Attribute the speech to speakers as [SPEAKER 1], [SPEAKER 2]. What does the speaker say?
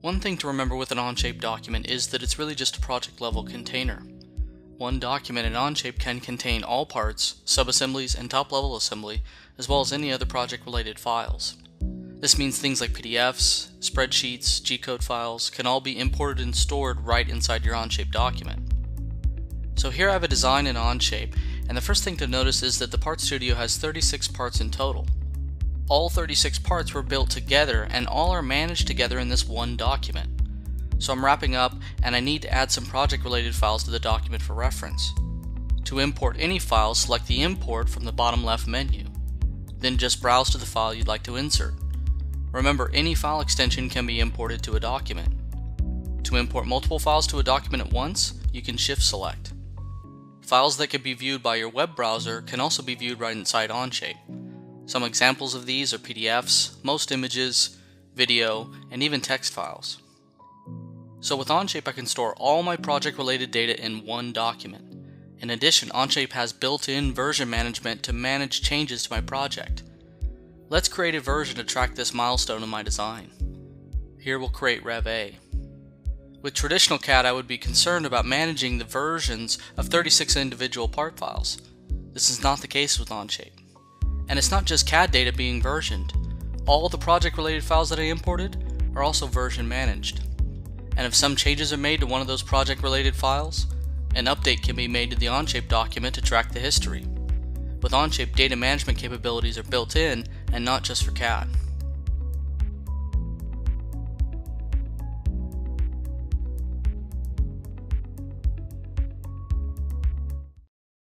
[SPEAKER 1] One thing to remember with an Onshape document is that it's really just a project level container. One document in Onshape can contain all parts, subassemblies, and top level assembly, as well as any other project related files. This means things like PDFs, spreadsheets, G-code files can all be imported and stored right inside your Onshape document. So here I have a design in Onshape, and the first thing to notice is that the Part Studio has 36 parts in total. All 36 parts were built together and all are managed together in this one document. So I'm wrapping up and I need to add some project related files to the document for reference. To import any file, select the import from the bottom left menu. Then just browse to the file you'd like to insert. Remember, any file extension can be imported to a document. To import multiple files to a document at once, you can shift select. Files that can be viewed by your web browser can also be viewed right inside Onshape. Some examples of these are PDFs, most images, video, and even text files. So with Onshape I can store all my project related data in one document. In addition, Onshape has built-in version management to manage changes to my project. Let's create a version to track this milestone in my design. Here we'll create Rev A. With traditional CAD I would be concerned about managing the versions of 36 individual part files. This is not the case with Onshape. And it's not just CAD data being versioned. All the project related files that I imported are also version managed and if some changes are made to one of those project related files, an update can be made to the Onshape document to track the history. With Onshape, data management capabilities are built in and not just for CAD.